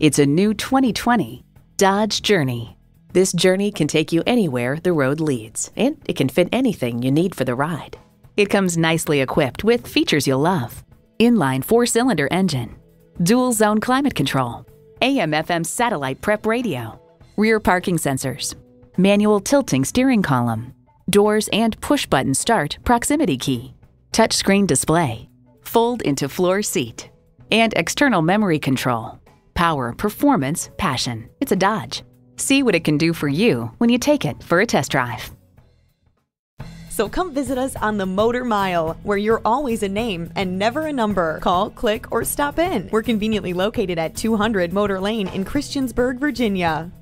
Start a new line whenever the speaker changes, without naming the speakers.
It's a new 2020 Dodge Journey. This Journey can take you anywhere the road leads, and it can fit anything you need for the ride. It comes nicely equipped with features you'll love inline four cylinder engine, dual zone climate control, AM FM satellite prep radio, rear parking sensors, manual tilting steering column, doors and push button start proximity key, touchscreen display, fold into floor seat, and external memory control. Power, performance, passion. It's a Dodge. See what it can do for you when you take it for a test drive.
So come visit us on the Motor Mile, where you're always a name and never a number. Call, click, or stop in. We're conveniently located at 200 Motor Lane in Christiansburg, Virginia.